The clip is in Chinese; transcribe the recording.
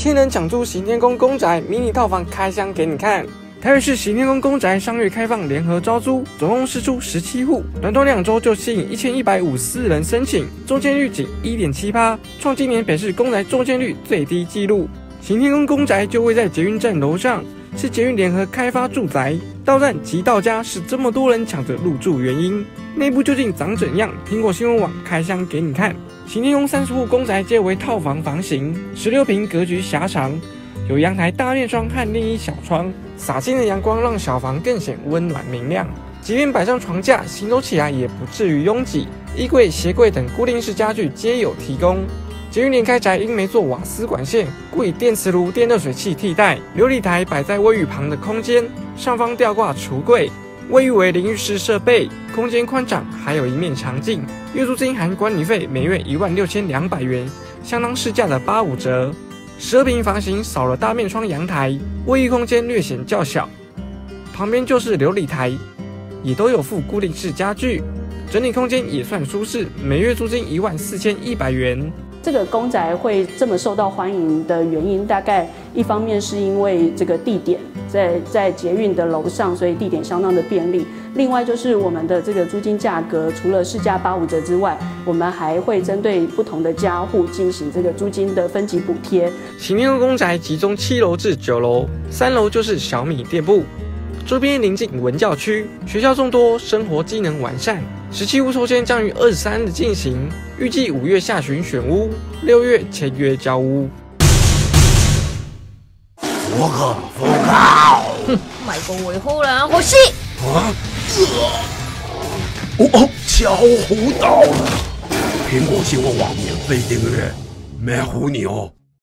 千人抢租行天宫公宅迷你套房开箱给你看。台北市行天宫公宅上月开放联合招租，总共试租十七户，短短两周就吸引一千一百五十人申请，中签率仅一点七八，创今年北市公宅中签率最低纪录。行天宫公宅就位在捷运站楼上，是捷运联合开发住宅，到站即到家，是这么多人抢着入住原因。内部究竟长怎样？苹果新闻网开箱给你看。行天宫三十户公宅皆为套房房型，十六平格局狭长，有阳台大面窗和另一小窗，洒进的阳光让小房更显温暖明亮。即便摆上床架，行走起来也不至于拥挤。衣柜、鞋柜等固定式家具皆有提供。捷运连开宅因没做瓦斯管线，故以电磁炉、电热水器替代。琉璃台摆在卫浴旁的空间，上方吊挂橱柜。卫浴为淋浴式设备，空间宽敞，还有一面墙镜。月租金含管理费，每月一万六千两百元，相当市价的八五折。十二平房型少了大面窗阳台，卫浴空间略显较小。旁边就是琉璃台，也都有附固定式家具，整体空间也算舒适。每月租金一万四千一百元。这个公宅会这么受到欢迎的原因，大概一方面是因为这个地点在在捷运的楼上，所以地点相当的便利。另外就是我们的这个租金价格，除了市价八五折之外，我们还会针对不同的家户进行这个租金的分级补贴。行天宫公宅集中七楼至九楼，三楼就是小米店铺，周边临近文教区，学校众多，生活机能完善。十七屋抽签将于二十三日进行，预计五月下旬选屋，六月签约交屋。我可不靠！哼，卖个维护人，好戏！啊！哦哦，巧虎到了！苹果新闻网免费订阅，没唬你哦。